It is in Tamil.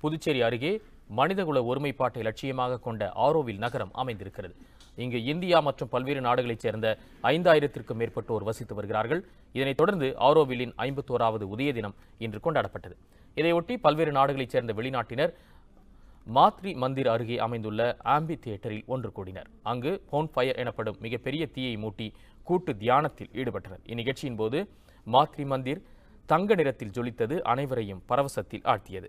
புதுச்சேரி அருகே மனிதகுல ஒருமைப்பாட்டை லட்சியமாக கொண்ட ஆரோவில் நகரம் அமைந்திருக்கிறது. இங்கு இந்தியா மற்றும் பல்வேறு நாடுகளைச் சேர்ந்த ஐந்தாயிரத்திற்கும் மேற்பட்டோர் வசித்து வருகிறார்கள். இதனைத் தொடர்ந்து ஆரோவிலின் ஐம்பத்தோராவது உதய தினம் இன்று கொண்டாடப்பட்டது. இதையொட்டி பல்வேறு நாடுகளைச் சேர்ந்த வெளிநாட்டினர் மாத்ரி மந்திர் அருகே அமைந்துள்ள ஆம்பி தியேட்டரில் ஒன்று கூடினர். அங்கு போன் ஃபயர் எனப்படும் மிகப்பெரிய தீயை மூட்டி கூட்டு தியானத்தில் ஈடுபட்டனர். இந்நிகழ்ச்சியின் போது மாத்ரி மந்திர் தங்க நிறத்தில் ஜொலித்தது அனைவரையும் பரவசத்தில் ஆழ்த்தியது.